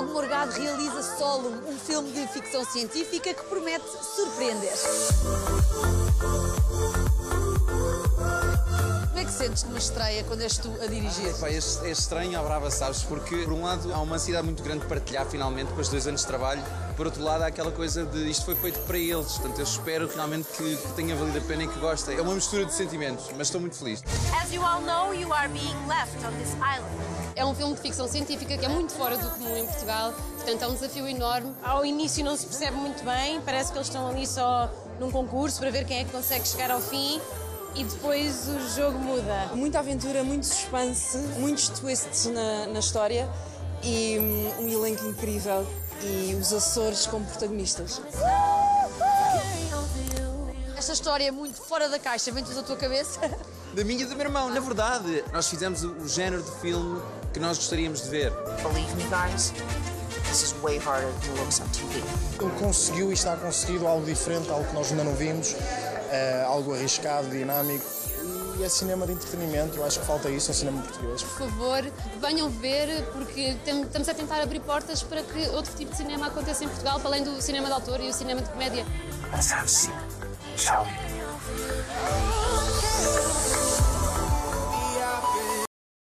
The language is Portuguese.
Diogo Morgado realiza Solo, um filme de ficção científica que promete surpreender. Sentes numa estreia quando és tu a dirigir? Pá, é, é estranho à brava, sabes? Porque, por um lado, há uma ansiedade muito grande de partilhar finalmente, depois de dois anos de trabalho. Por outro lado, há aquela coisa de isto foi feito para eles. Portanto, eu espero realmente que, que tenha valido a pena e que gostem. É uma mistura de sentimentos, mas estou muito feliz. As you all know, you are being left on this island. É um filme de ficção científica que é muito fora do comum em Portugal, portanto é um desafio enorme. Ao início não se percebe muito bem, parece que eles estão ali só num concurso para ver quem é que consegue chegar ao fim e depois o jogo muda. Muita aventura, muito suspense, muitos twists na, na história e um, um elenco incrível e os Açores como protagonistas. Esta história é muito fora da caixa, vem tudo da tua cabeça? Da minha e do meu irmão, na verdade. Nós fizemos o, o género de filme que nós gostaríamos de ver. Believe me, guys, this is way harder than looks on TV. Ele conseguiu e está conseguido algo diferente, algo que nós ainda não vimos, eh, algo arriscado, dinâmico. E é cinema de entretenimento, eu acho que falta isso ao cinema português. Por favor, venham ver, porque estamos a tentar abrir portas para que outro tipo de cinema aconteça em Portugal, para além do cinema de autor e o cinema de comédia. A secret, shall we?